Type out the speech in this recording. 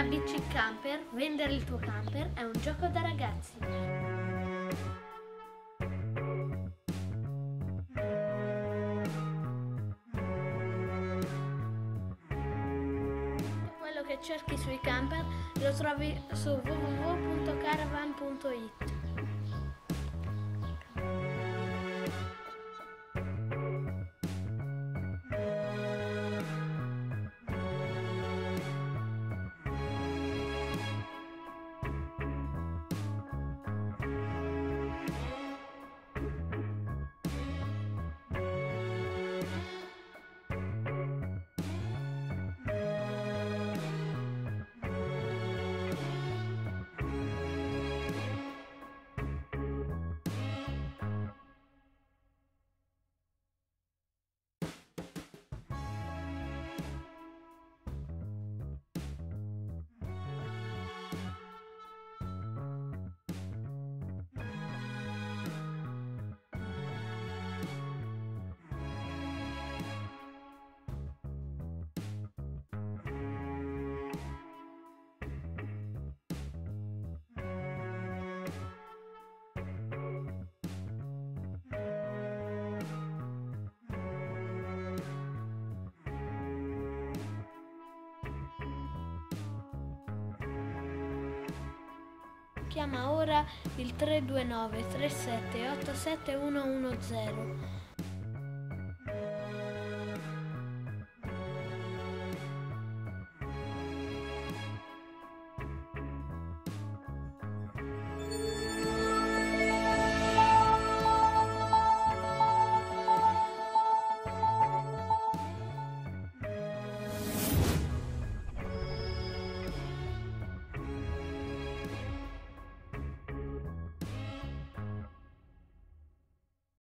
una bici camper, vendere il tuo camper è un gioco da ragazzi. Quello che cerchi sui camper lo trovi su www.caravan.it. Chiama ora il 329 37 110